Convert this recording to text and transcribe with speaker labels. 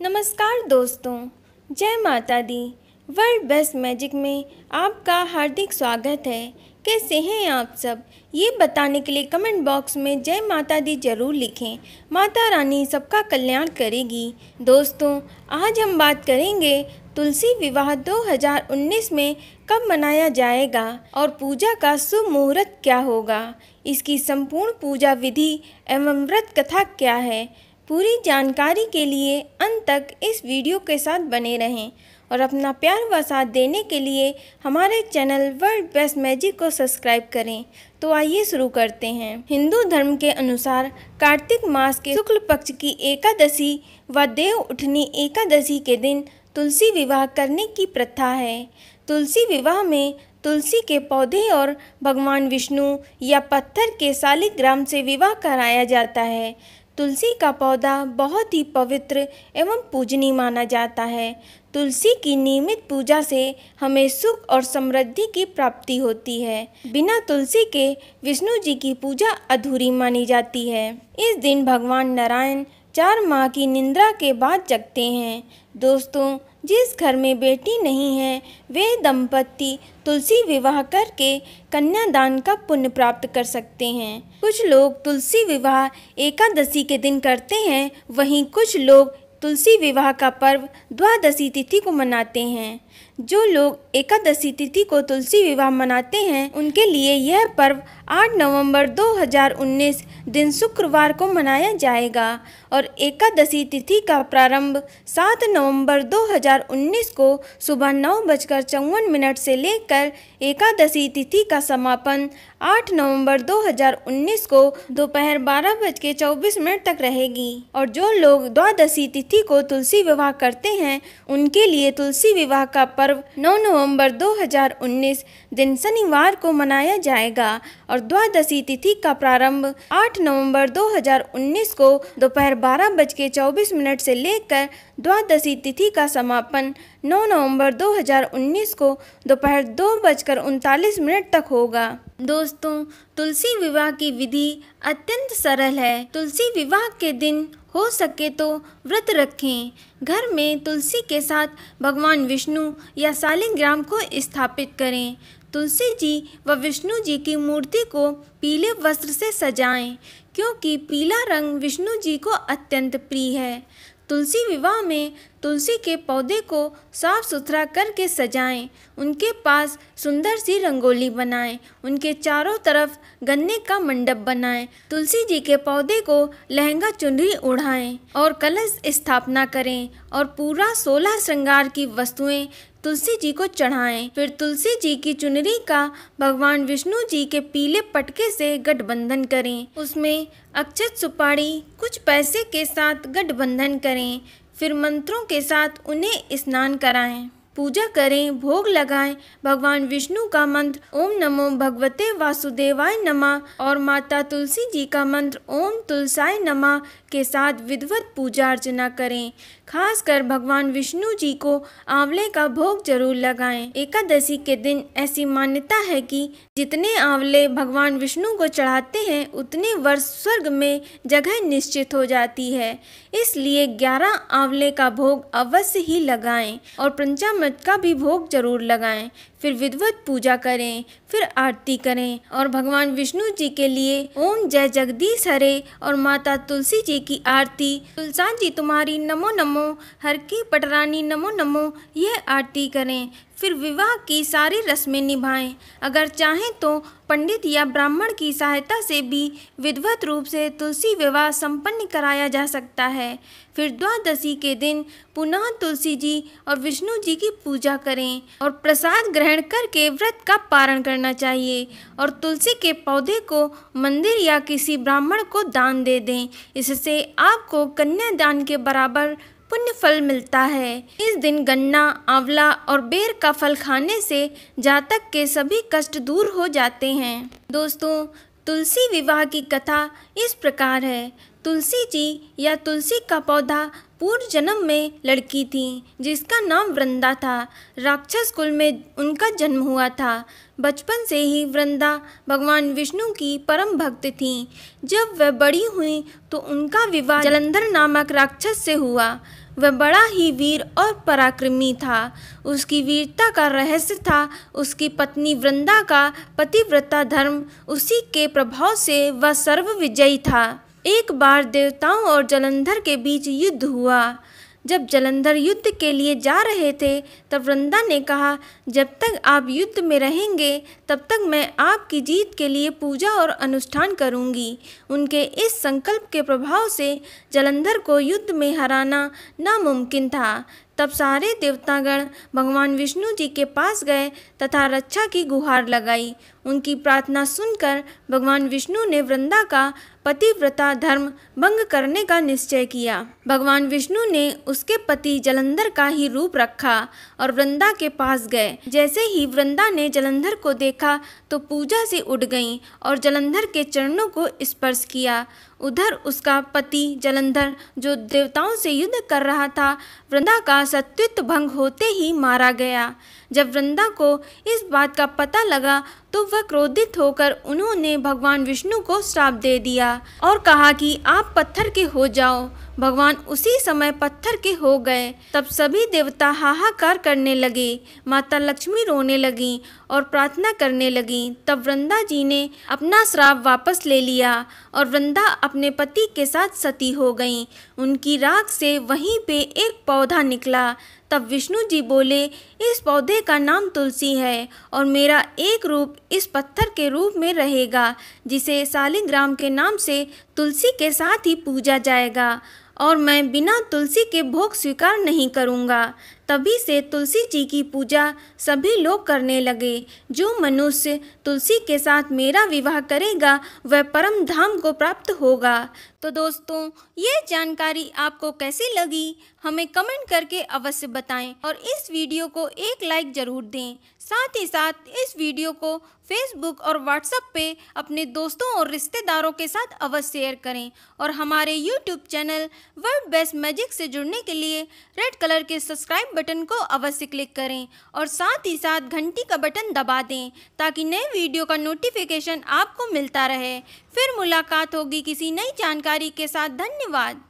Speaker 1: नमस्कार दोस्तों, जय माता दी। वर्ल्ड बेस्ट मैजिक में आपका हार्दिक स्वागत है। कैसे हैं आप सब? ये बताने के लिए कमेंट बॉक्स में जय माता दी ज़रूर लिखें। माता रानी सबका कल्याण करेगी। दोस्तों, आज हम बात करेंगे तुलसी विवाह 2019 में कब मनाया जाएगा और पूजा का शुभ मुहूर्त क्या होगा। इसकी संपूर्ण पूजा विधि एवं व्रत कथा क्या है? पूरी जानकारी के लिए अंत तक इस वीडियो के साथ बने रहें और अपना प्यार व साथ देने के लिए हमारे चैनल वर्ल्ड बेस्ट मैजिक को सब्सक्राइब करें। तो आइए शुरू करते हैं। हिंदू धर्म के अनुसार कार्तिक मास के शुक्ल पक्ष की एकादशी व देव उठनी एकादशी के दिन तुलसी विवाह करने की प्रथा है। तुलसी विवाह में तुलसी के पौधे और भगवान विष्णु या पत्थर के शालिग्राम से विवाह कराया जाता है। तुलसी का पौधा बहुत ही पवित्र एवं पूजनीय माना जाता है। तुलसी की नियमित पूजा से हमें सुख और समृद्धि की प्राप्ति होती है। बिना तुलसी के विष्णु जी की पूजा अधूरी मानी जाती है। इस दिन भगवान नारायण चार माह की निंद्रा के बाद जगते हैं। दोस्तों, जिस घर में बेटी नहीं है, वे दंपति तुलसी विवाह करके कन्यादान का पुण्य प्राप्त कर सकते हैं। कुछ लोग तुलसी विवाह एकादशी के दिन करते हैं, वहीं कुछ लोग तुलसी विवाह का पर्व द्वादशी तिथि को मनाते हैं। जो लोग एकादशी तिथि को तुलसी विवाह मनाते हैं, उनके लिए यह पर्व 8 नवंबर 2019 दिन शुक्रवार को मनाया जाएगा और एकादशी तिथि का प्रारंभ 7 नवंबर 2019 को सुबह नौ बजकर चौवन मिनट से लेकर एकादशी तिथि का समापन 8 नवंबर 2019 को दोपहर बारह बज के चौबीस मिनट तक रहेगी। और जो लोग द्वादशी तिथि को तुलसी विवाह करते हैं, उनके लिए तुलसी विवाह का पर्व 9 नवंबर 2019 दिन शनिवार को मनाया जाएगा और द्वादशी तिथि का प्रारंभ 8 नवंबर 2019 को दोपहर बारह बज के चौबीस मिनट से लेकर द्वादशी तिथि का समापन 9 नवंबर 2019 को दोपहर दो बजकर उनतालीस मिनट तक होगा। दोस्तों, तुलसी विवाह की विधि अत्यंत सरल है। तुलसी विवाह के दिन हो सके तो व्रत रखें। घर में तुलसी के साथ भगवान विष्णु या शालिग्राम को स्थापित करें। तुलसी जी व विष्णु जी की मूर्ति को पीले वस्त्र से सजाएँ, क्योंकि पीला रंग विष्णु जी को अत्यंत प्रिय है। तुलसी विवाह में तुलसी के पौधे को साफ़ सुथरा करके सजाएँ, उनके पास सुंदर सी रंगोली बनाएँ, उनके चारों तरफ़ गन्ने का मंडप बनाएँ, तुलसी जी के पौधे को लहंगा चुनरी उड़ाएँ और कलश स्थापना करें और पूरा सोलह श्रृंगार की वस्तुएँ तुलसी जी को चढ़ाएँ। फिर तुलसी जी की चुनरी का भगवान विष्णु जी के पीले पटके से गठबंधन करें उसमें अक्षत सुपारी कुछ पैसे के साथ गठबंधन करें फिर मंत्रों के साथ उन्हें स्नान कराएँ। पूजा करें, भोग लगाएँ, भगवान विष्णु का मंत्र, ओम नमो भगवते वासुदेवाय नमः, और माता तुलसी जी का मंत्र, ओम तुलसाय नमः के साथ विधवत पूजा अर्चना करें। खासकर भगवान विष्णु जी को आंवले का भोग ज़रूर लगाएँ। एकादशी के दिन ऐसी मान्यता है कि जितने आंवले भगवान विष्णु को चढ़ाते हैं, उतने वर्ष स्वर्ग में जगह निश्चित हो जाती है। इसलिए ग्यारह आंवले का भोग अवश्य ही लगाएँ, और पंचामृत का भी भोग ज़रूर लगाएँ। फिर विधवत पूजा करें, फिर आरती करें और भगवान विष्णु जी के लिए ओम जय जगदीश हरे और माता तुलसी जी की आरती। तुलसा जी तुम्हारी नमो नमो, हर की पटरानी नमो नमो, यह आरती करें। फिर विवाह की सारी रस्में निभाएँ। अगर चाहें तो पंडित या ब्राह्मण की सहायता से भी विधवत रूप से तुलसी विवाह संपन्न कराया जा सकता है। फिर द्वादशी के दिन पुनः तुलसी जी और विष्णु जी की पूजा करें और प्रसाद ग्रहण करके व्रत का पारण करना चाहिए और तुलसी के पौधे को मंदिर या किसी ब्राह्मण को दान दे दें। इससे आपको कन्यादान के बराबर पुण्य फल मिलता है। इस दिन गन्ना, आंवला और बेर का फल खाने से जातक के सभी कष्ट दूर हो जाते हैं। दोस्तों, तुलसी विवाह की कथा इस प्रकार है। तुलसी जी या तुलसी का पौधा पूर्व जन्म में लड़की थी, जिसका नाम वृंदा था। राक्षस कुल में उनका जन्म हुआ था। बचपन से ही वृंदा भगवान विष्णु की परम भक्त थी। जब वह बड़ी हुई तो उनका विवाह जलंधर नामक राक्षस से हुआ। वह बड़ा ही वीर और पराक्रमी था। उसकी वीरता का रहस्य था, उसकी पत्नी वृंदा का पतिव्रता धर्म, उसी के प्रभाव से वह सर्वविजयी था। एक बार देवताओं और जलंधर के बीच युद्ध हुआ। जब जलंधर युद्ध के लिए जा रहे थे, तब वृंदा ने कहा, जब तक आप युद्ध में रहेंगे, तब तक मैं आपकी जीत के लिए पूजा और अनुष्ठान करूँगी। उनके इस संकल्प के प्रभाव से जलंधर को युद्ध में हराना नामुमकिन था। तब सारे देवतागण भगवान विष्णु जी के पास गए तथा रक्षा की गुहार लगाई। उनकी प्रार्थना सुनकर भगवान विष्णु ने वृंदा का पतिव्रता धर्म भंग करने का निश्चय किया। भगवान विष्णु ने उसके पति जलंधर का ही रूप रखा और वृंदा के पास गए। जैसे ही वृंदा ने जलंधर को देखा तो पूजा से उठ गई और जलंधर के चरणों को स्पर्श किया। उधर उसका पति जलंधर, जो देवताओं से युद्ध कर रहा था, वृंदा का सत्वित्व भंग होते ही मारा गया। जब वृंदा को इस बात का पता लगा तो वह क्रोधित होकर उन्होंने भगवान विष्णु को श्राप दे दिया। और कहा कि आप पत्थर के हो जाओ भगवान उसी समय पत्थर के हो गए। तब सभी देवता हाहाकार करने लगे, माता लक्ष्मी रोने लगी और प्रार्थना करने लगी। तब वृंदा जी ने अपना श्राप वापस ले लिया और वृंदा अपने पति के साथ सती हो गई। उनकी राख से वहीं पे एक पौधा निकला। तब विष्णु जी बोले, इस पौधे का नाम तुलसी है और मेरा एक रूप इस पत्थर के रूप में रहेगा, जिसे सालिग्राम के नाम से तुलसी के साथ ही पूजा जाएगा। और मैं बिना तुलसी के भोग स्वीकार नहीं करूँगा। तभी से तुलसी जी की पूजा सभी लोग करने लगे। जो मनुष्य तुलसी के साथ मेरा विवाह करेगा, वह परम धाम को प्राप्त होगा। तो दोस्तों, ये जानकारी आपको कैसी लगी? हमें कमेंट करके अवश्य बताएँ और इस वीडियो को एक लाइक ज़रूर दें। साथ ही साथ इस वीडियो को फेसबुक और व्हाट्सएप पे अपने दोस्तों और रिश्तेदारों के साथ अवश्य शेयर करें और हमारे YouTube channel world best magic से जुड़ने के लिए रेड कलर के सब्सक्राइब बटन को अवश्य क्लिक करें और साथ ही साथ घंटी का बटन दबा दें ताकि नए वीडियो का नोटिफिकेशन आपको मिलता रहे। फिर मुलाकात होगी किसी नई जानकारी के साथ। धन्यवाद।